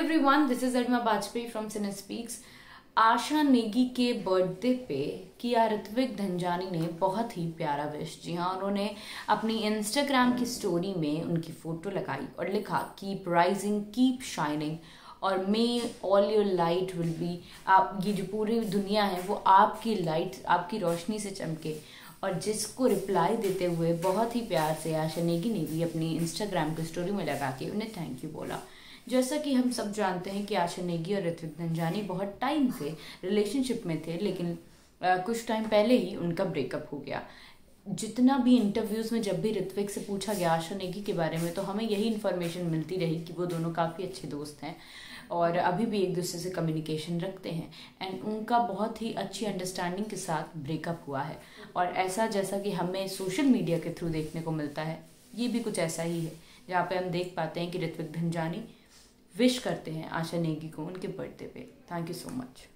Everyone this is Adma Bajpayee from cine speaks Asha Negi के birthday पे किया ऋत्विक धनजानी ने बहुत ही प्यारा विश जी हाँ उन्होंने अपनी इंस्टाग्राम की स्टोरी में उनकी फ़ोटो लगाई और लिखा कीप राइजिंग कीप शाइनिंग और may all your light will be आप, ये जो पूरी दुनिया है, वो आपकी लाइट आपकी रोशनी से चमके और जिसको रिप्लाई देते हुए बहुत ही प्यार से आशा नेगी ने भी अपनी इंस्टाग्राम की स्टोरी में लगा के उन्हें थैंक यू बोला। जैसा कि हम सब जानते हैं कि आशा नेगी और ऋत्विक धनजानी बहुत टाइम से रिलेशनशिप में थे लेकिन आ, कुछ टाइम पहले ही उनका ब्रेकअप हो गया। जितना भी इंटरव्यूज़ में जब भी ऋत्विक से पूछा गया आशा नेगी के बारे में तो हमें यही इन्फॉर्मेशन मिलती रही कि वो दोनों काफ़ी अच्छे दोस्त हैं और अभी भी एक दूसरे से कम्युनिकेशन रखते हैं। एंड उनका बहुत ही अच्छी अंडरस्टैंडिंग के साथ ब्रेकअप हुआ है। और ऐसा जैसा कि हमें सोशल मीडिया के थ्रू देखने को मिलता है ये भी कुछ ऐसा ही है जहाँ पे हम देख पाते हैं कि ऋत्विक धनजानी विश करते हैं आशा नेगी को उनके बर्थडे पे। Thank you so much